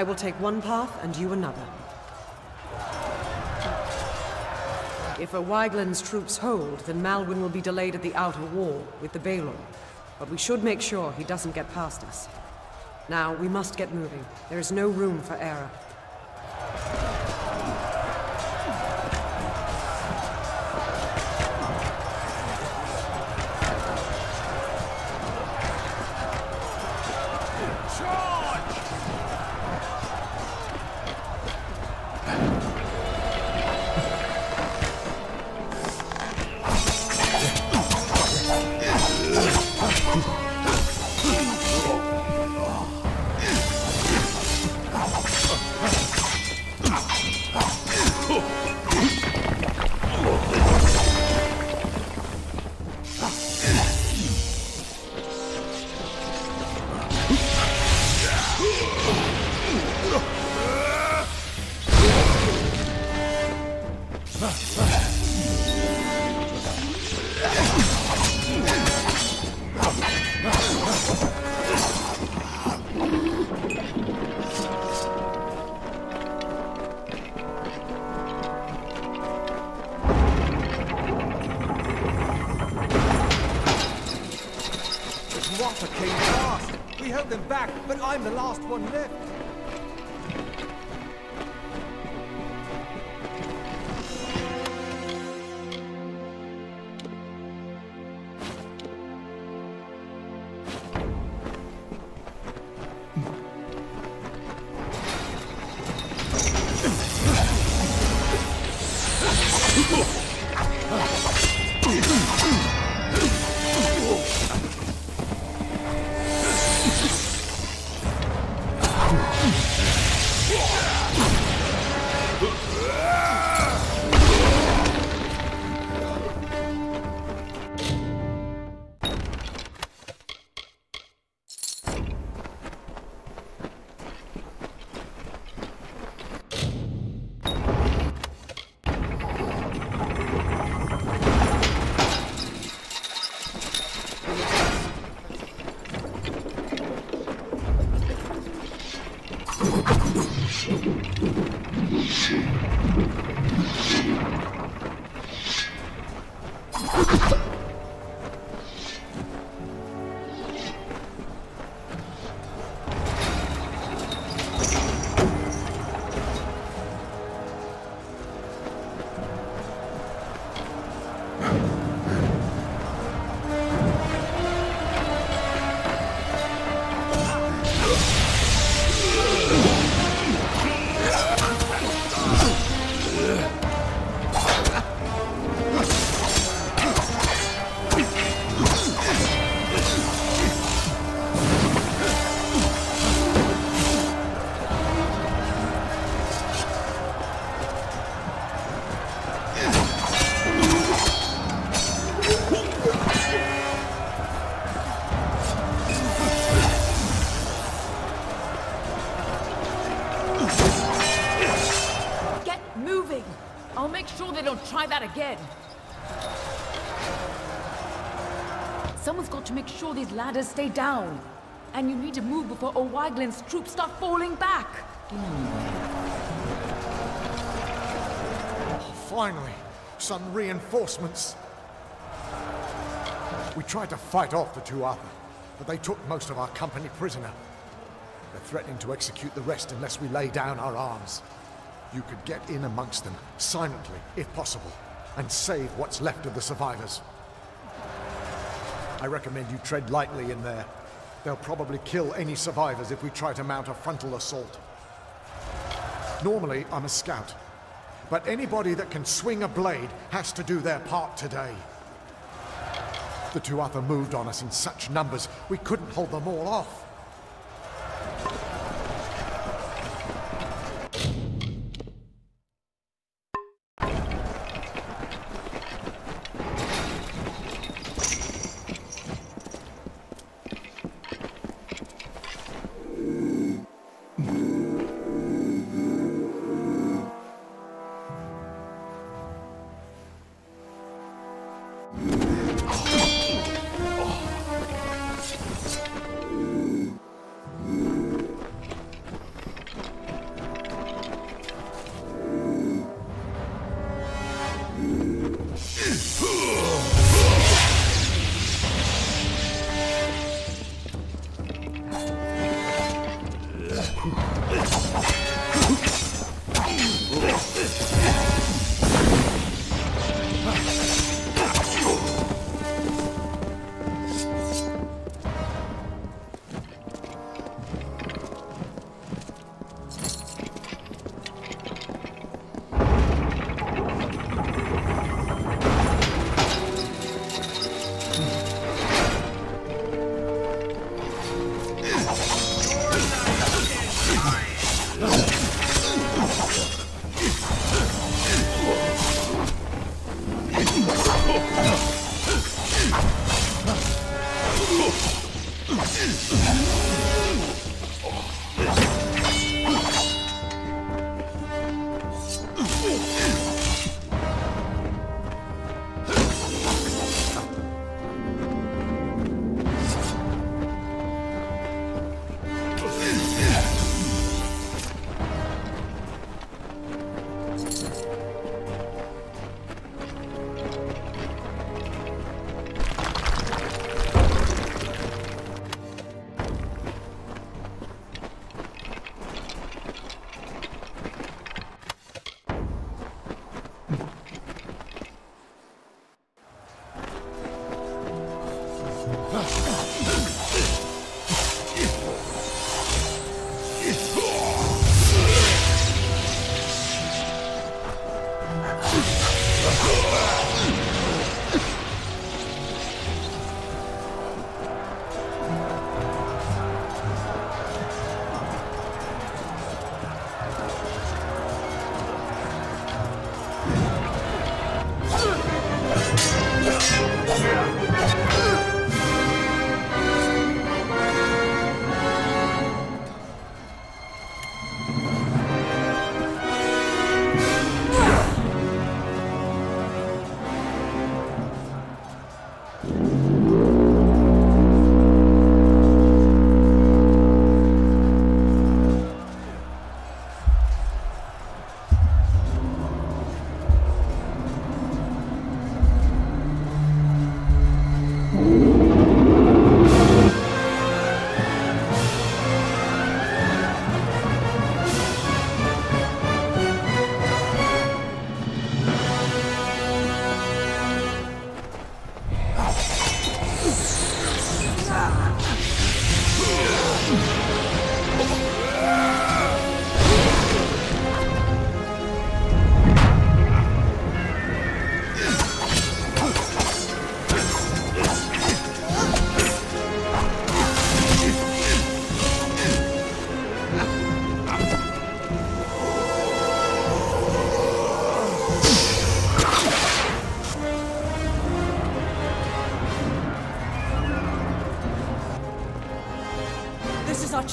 I will take one path and you another. If O'Wyglen's troops hold, then Malwyn will be delayed at the outer wall with the Balor. But we should make sure he doesn't get past us. Now, we must get moving. There is no room for error. We held them back, but I'm the last one left. Get moving! I'll make sure they don't try that again. Someone's got to make sure these ladders stay down. And you need to move before O'Wyglen's troops start falling back. Oh, finally, some reinforcements. We tried to fight off the Tuatha, but they took most of our company prisoner. They're threatening to execute the rest unless we lay down our arms. You could get in amongst them, silently, if possible, and save what's left of the survivors. I recommend you tread lightly in there. They'll probably kill any survivors if we try to mount a frontal assault. Normally, I'm a scout. But anybody that can swing a blade has to do their part today. The Tuatha moved on us in such numbers, we couldn't hold them all off.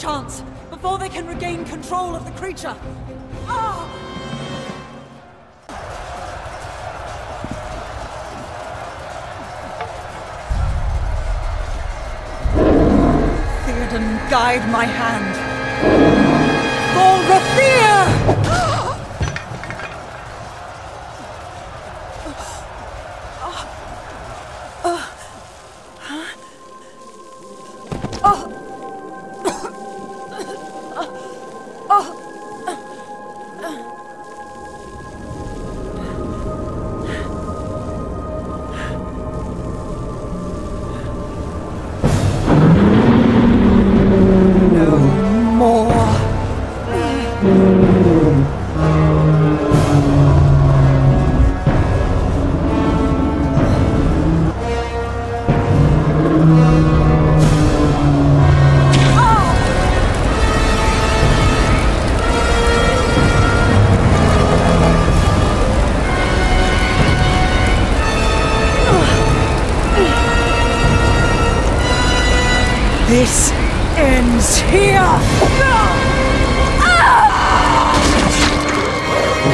Chance, before they can regain control of the creature. Ah! Theoden, guide my hand. For Rathir! This ends here!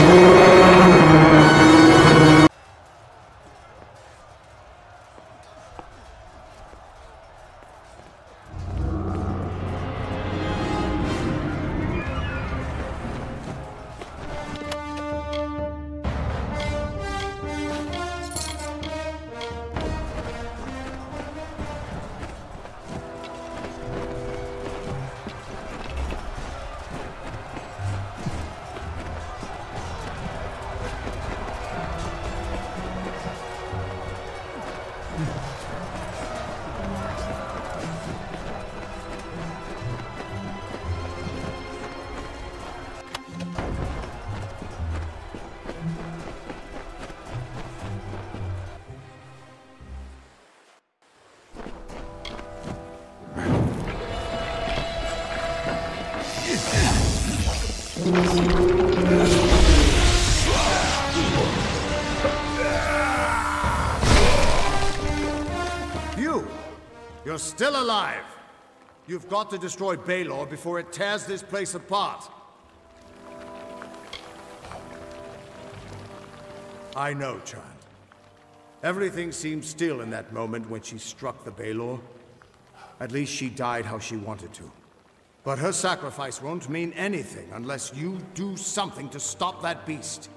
Ah! You! You're still alive! You've got to destroy Balor before it tears this place apart. I know, child. Everything seemed still in that moment when she struck the Balor. At least she died how she wanted to. But her sacrifice won't mean anything unless you do something to stop that beast.